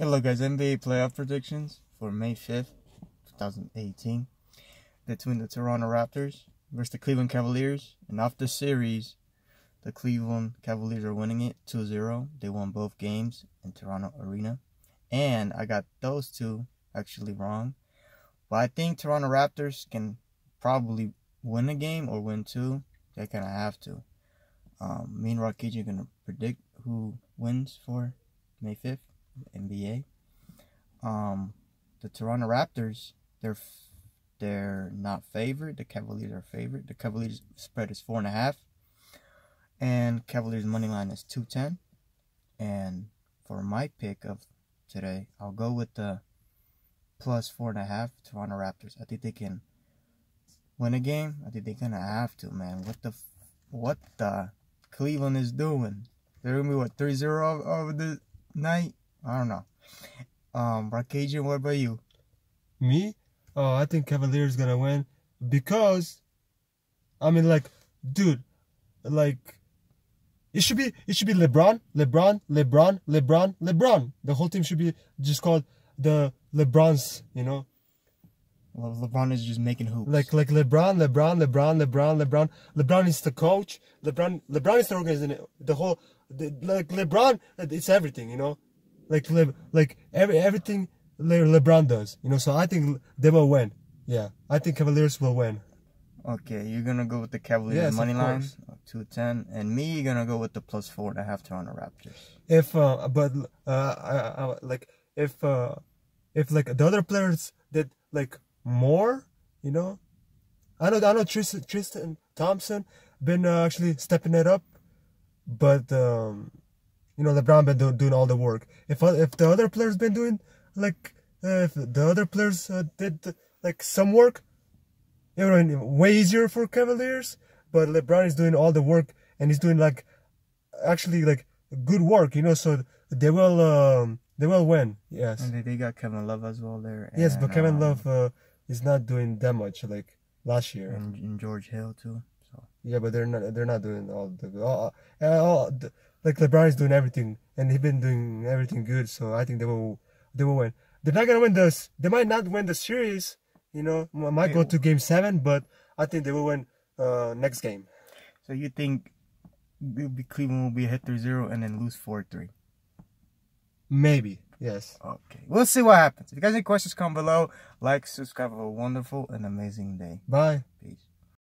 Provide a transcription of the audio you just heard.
Hello, guys. NBA playoff predictions for May 5th, 2018, between the Toronto Raptors versus the Cleveland Cavaliers. And off the series, the Cleveland Cavaliers are winning it 2 0. They won both games in Toronto Arena. And I got those two actually wrong. But I think Toronto Raptors can probably win a game or win two. They kind of have to. Um, me and Rakij are going to predict who wins for May 5th, NBA. Um, the Toronto Raptors, they're they're not favored. The Cavaliers are favored. The Cavaliers spread is four and a half, and Cavaliers money line is two ten. And for my pick of today, I'll go with the plus four and a half Toronto Raptors. I think they can win a game. I think they're gonna have to, man. What the what the Cleveland is doing? They're gonna be what 3-0 over the night. I don't know. Um, Rakajian, what about you? Me? Oh, I think Cavaliers gonna win because, I mean, like, dude, like, it should be it should be LeBron, LeBron, LeBron, LeBron, LeBron. The whole team should be just called the LeBrons, you know. Well, LeBron is just making hoops. Like like LeBron, LeBron, LeBron, LeBron, LeBron. LeBron is the coach. LeBron, LeBron is the organization. The whole, the, like LeBron, it's everything, you know. Like Le, like every everything Le, LeBron does, you know. So I think they will win. Yeah, I think Cavaliers will win. Okay, you're gonna go with the Cavaliers Yes, money line, two ten, and me you're gonna go with the plus four and a half Toronto Raptors. If uh, but uh, I, I, like if uh, if like the other players did like more, you know. I know I know Tristan, Tristan Thompson been uh, actually stepping it up, but um, you know LeBron been do, doing all the work. If uh, if the other players been doing like uh, if the other players uh, did like some work, it would have been way easier for Cavaliers. But LeBron is doing all the work and he's doing like actually like good work, you know. So they will um, they will win. Yes, And they, got Kevin Love as well there. yes. But Kevin um, Love uh, is not doing that much like last year. and, and George Hill too. So Yeah, but they're not they're not doing all the all, all the, like LeBron is doing everything and he's been doing everything good. So I think they will they will win. They're not gonna win this. They might not win the series. You know, might go to game seven, but I think they will win uh, next game. so you think Cleveland will be hit 3-0 and then lose four three? Maybe yes. Okay, we'll see what happens. If you guys have any questions, comment below. Like, subscribe. Have a wonderful and amazing day. Bye. Peace.